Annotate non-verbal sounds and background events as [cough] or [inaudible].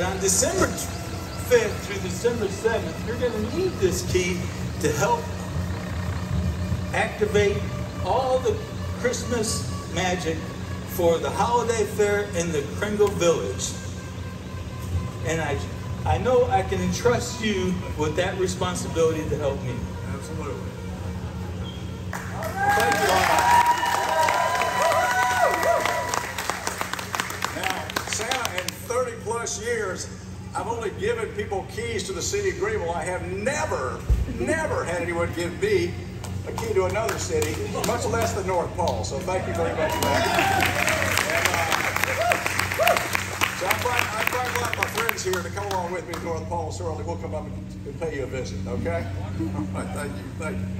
On December 5th through December 7th, you're going to need this key to help activate all the Christmas magic for the holiday fair in the Kringle Village. And I, I know I can entrust you with that responsibility to help me. Absolutely. Plus years, I've only given people keys to the city of Greenville. I have never, never had anyone give me a key to another city, much less the North Pole. So thank you very much for uh, so I brought, I brought a lot of my friends here to come along with me to North Pole. Certainly, we'll come up and, and pay you a visit, okay? All right, [laughs] thank you, thank you.